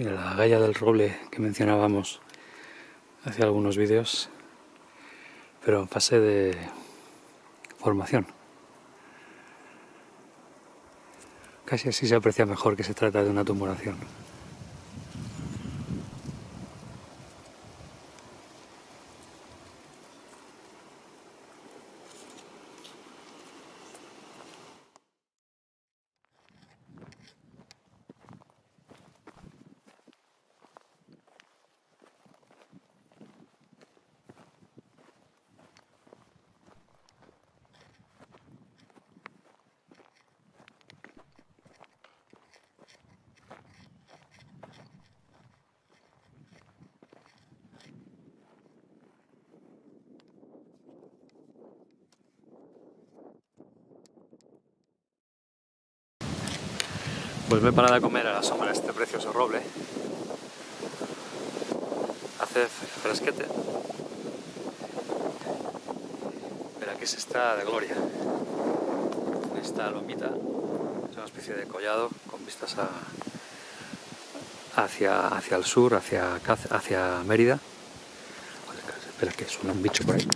Mira, la galla del roble que mencionábamos hace algunos vídeos, pero en fase de formación. Casi así se aprecia mejor que se trata de una tumoración. Pues me he parado a comer a la sombra de este precioso roble. Hace fresquete. Pero aquí se está de gloria. Esta lomita es una especie de collado con vistas a, hacia, hacia el sur, hacia, hacia Mérida. Espera que suena un bicho por ahí.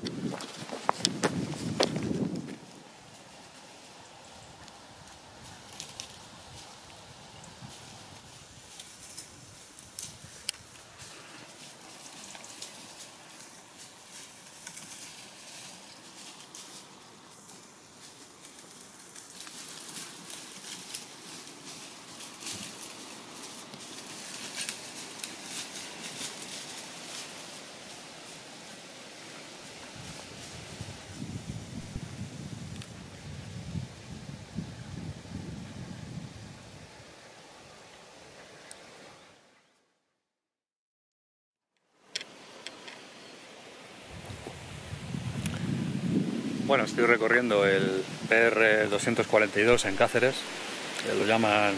Bueno, estoy recorriendo el PR 242 en Cáceres, que lo llaman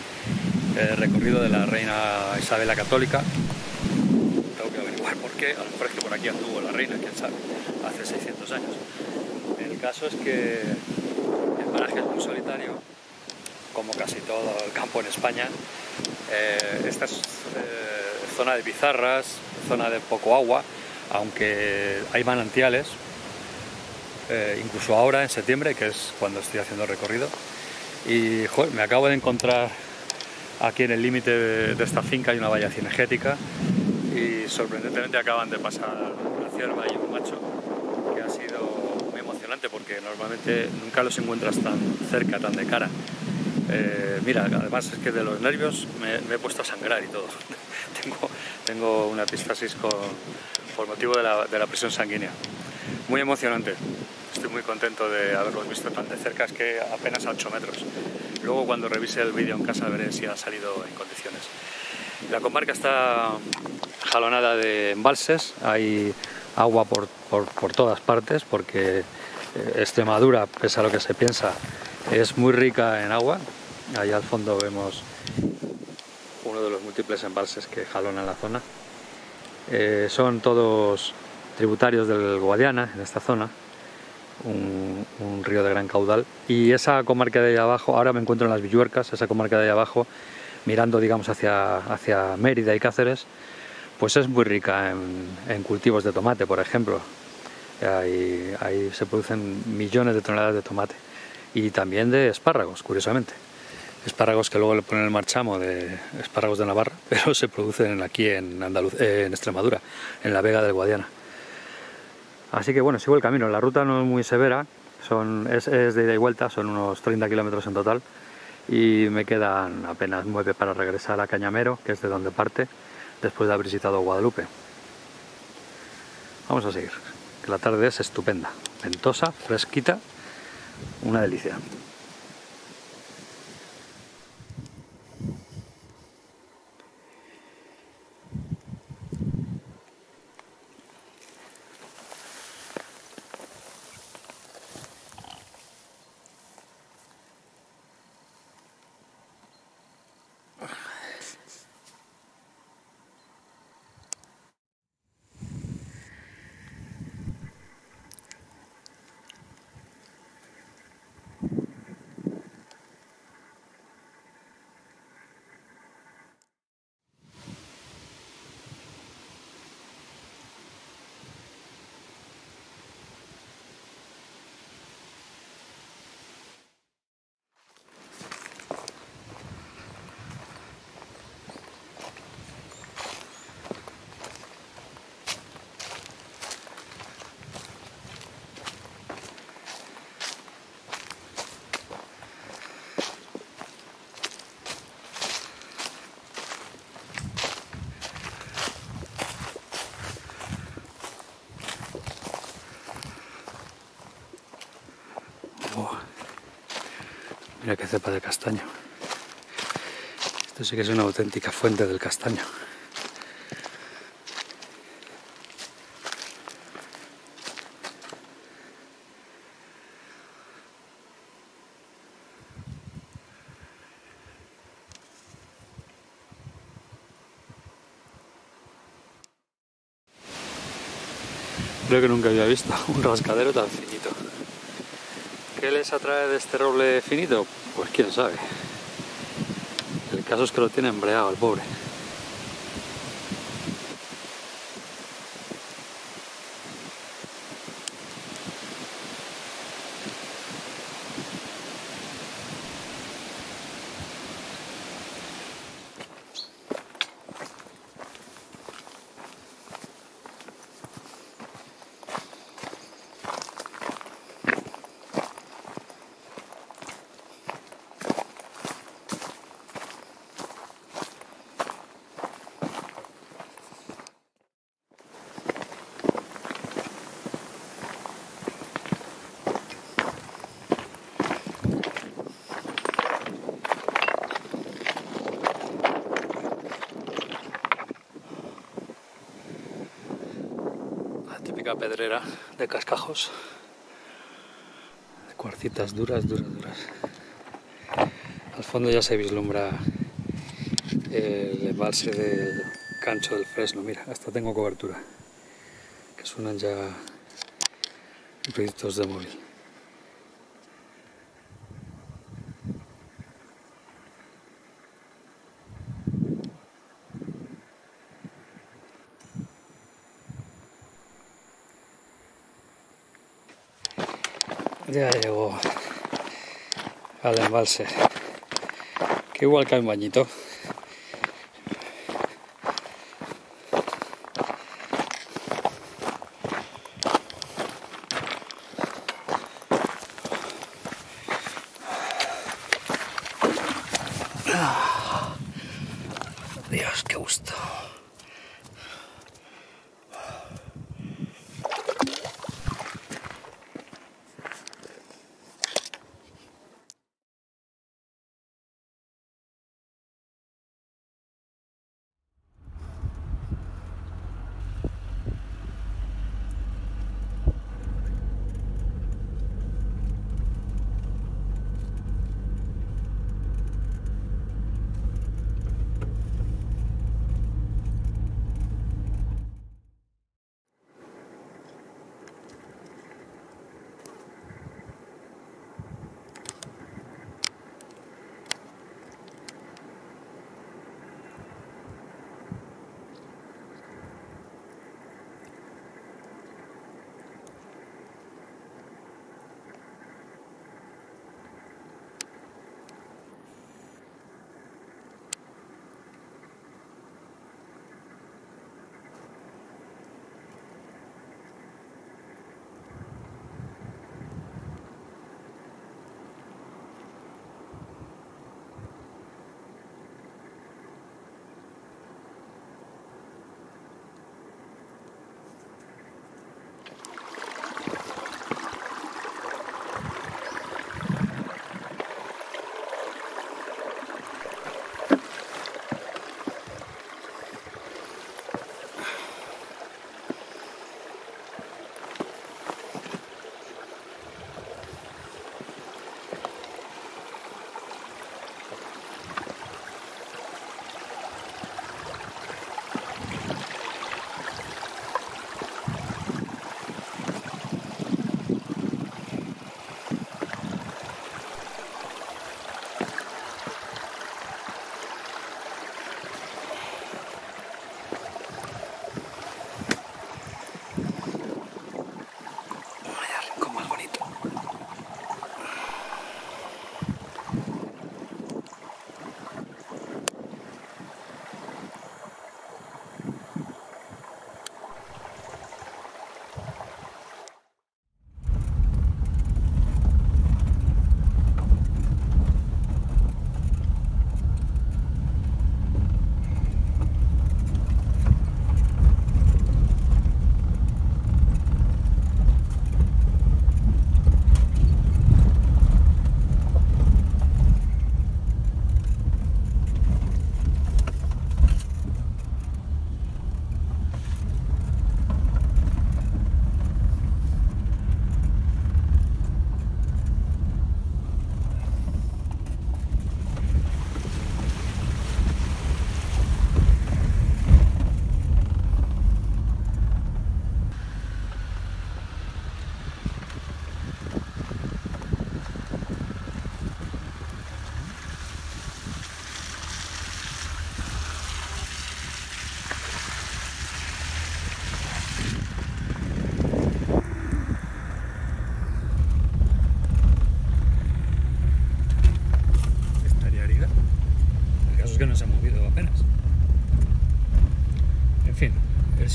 el recorrido de la reina Isabel la Católica. Tengo que averiguar por qué, a lo mejor es que por aquí anduvo la reina, quién sabe, hace 600 años. El caso es que el paraje es muy solitario, como casi todo el campo en España. Eh, esta es eh, zona de pizarras, zona de poco agua, aunque hay manantiales, eh, incluso ahora en septiembre, que es cuando estoy haciendo el recorrido. Y me acabo de encontrar aquí en el límite de, esta finca hay una valla cinegética y sorprendentemente acaban de pasar una cierva y un macho que ha sido muy emocionante porque normalmente nunca los encuentras tan cerca, tan de cara. Eh, mira, además es que de los nervios me, he puesto a sangrar y todo. tengo, una epistasis por motivo de la presión sanguínea. Muy emocionante estoy muy contento de haberlos visto tan de cerca, es que apenas a 8 metros. Luego cuando revise el vídeo en casa veré si ha salido en condiciones. La comarca está jalonada de embalses, hay agua por, por, todas partes porque eh, Extremadura, pese a lo que se piensa, es muy rica en agua. Allá al fondo vemos uno de los múltiples embalses que jalonan la zona. Eh, son todos tributarios del Guadiana en esta zona un, río de gran caudal. Y esa comarca de ahí abajo, ahora me encuentro en las Villuercas, esa comarca de ahí abajo, mirando digamos hacia, hacia Mérida y Cáceres, pues es muy rica en, cultivos de tomate, por ejemplo. Ahí, ahí, se producen millones de toneladas de tomate y también de espárragos, curiosamente. Espárragos que luego le ponen el marchamo de espárragos de Navarra, pero se producen aquí en, Andaluz en Extremadura, en la Vega del Guadiana. Así que bueno, sigo el camino. La ruta no es muy severa, son, es, de ida y vuelta, son unos 30 kilómetros en total y me quedan apenas 9 para regresar a Cañamero, que es de donde parte, después de haber visitado Guadalupe. Vamos a seguir, que la tarde es estupenda, ventosa, fresquita, una delicia. Mira qué cepa de castaño. Esto sí que es una auténtica fuente del castaño. Creo que nunca había visto un rascadero tan finito. ¿Qué les atrae de este roble finito? Pues quién sabe. El caso es que lo tiene embreado el pobre. Pedrera de cascajos, cuarcitas duras, duras, duras. Al fondo ya se vislumbra el embalse del cancho del fresno. Mira, hasta tengo cobertura, que suenan ya ruiditos de móvil. Ya llegó al embalse. Que igual hay un bañito.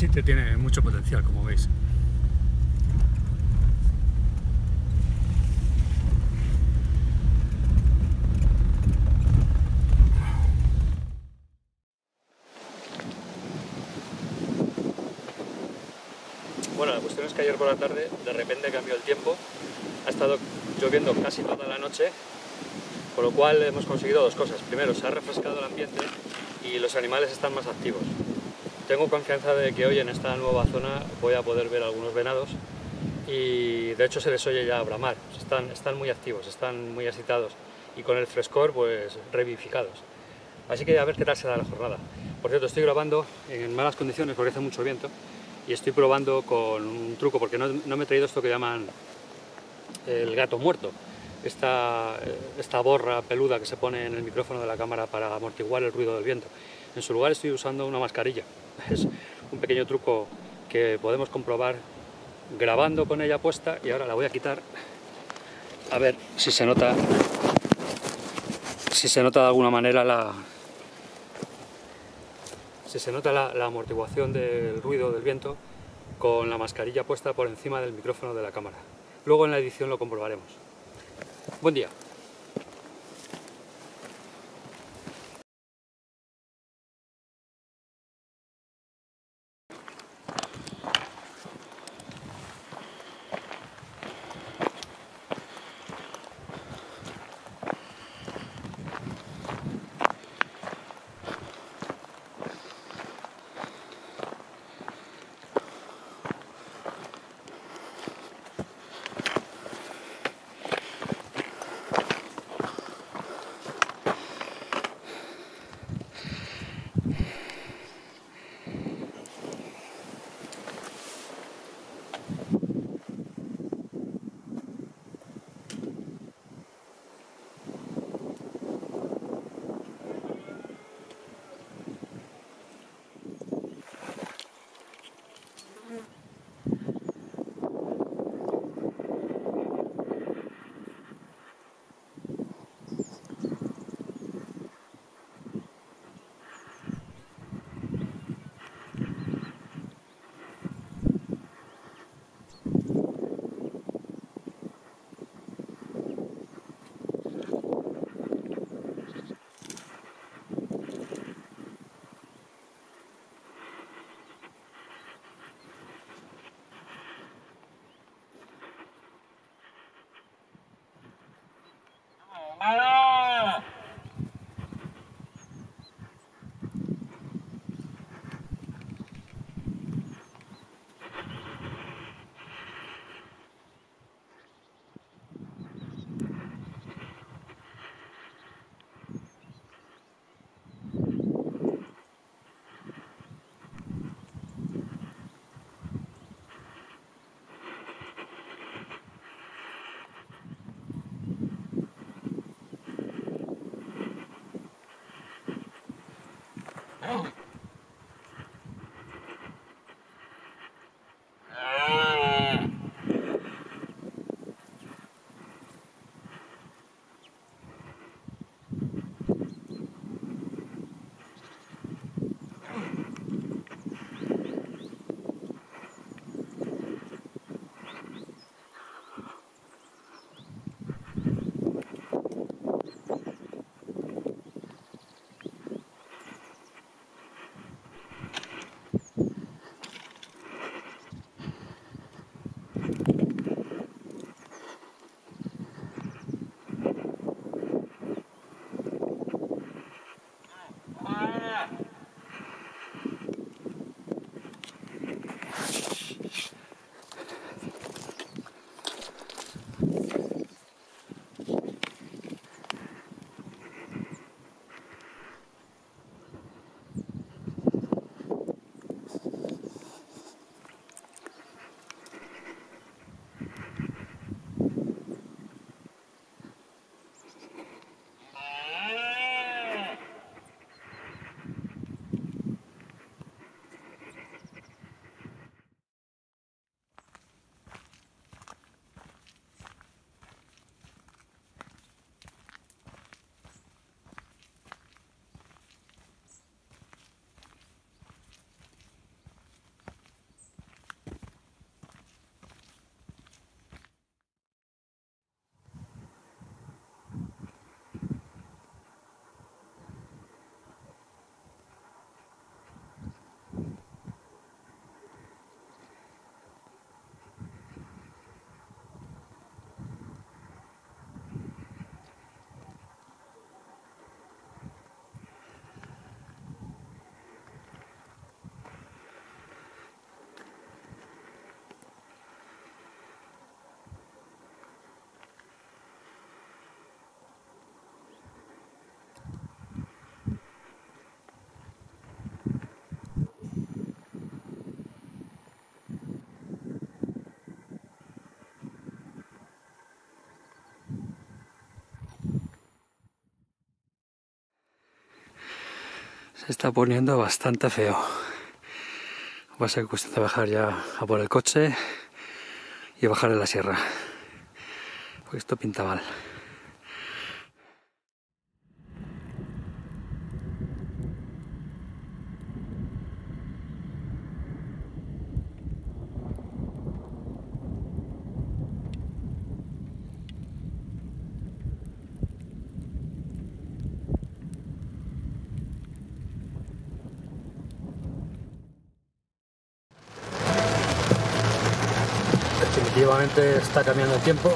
Sitio tiene mucho potencial, como veis. Bueno, la cuestión es que ayer por la tarde de repente cambió el tiempo, ha estado lloviendo casi toda la noche, con lo cual hemos conseguido dos cosas. Primero, se ha refrescado el ambiente y los animales están más activos. Tengo confianza de que hoy en esta nueva zona voy a poder ver algunos venados y de hecho se les oye ya bramar, están, están muy activos, están muy excitados y con el frescor pues revivificados. Así que a ver qué tal será la jornada. Por cierto, estoy grabando en malas condiciones porque hace mucho viento y estoy probando con un truco porque no, no me he traído esto que llaman el gato muerto, esta, esta borra peluda que se pone en el micrófono de la cámara para amortiguar el ruido del viento. En su lugar estoy usando una mascarilla. Es un pequeño truco que podemos comprobar grabando con ella puesta y ahora la voy a quitar a ver si se nota si se nota de alguna manera la si se nota la, la amortiguación del ruido del viento con la mascarilla puesta por encima del micrófono de la cámara. Luego en la edición lo comprobaremos. Buen día. Está poniendo bastante feo. Va a ser cuestión de bajar ya a por el coche y bajar en la sierra. Porque esto pinta mal. Definitivamente está cambiando el tiempo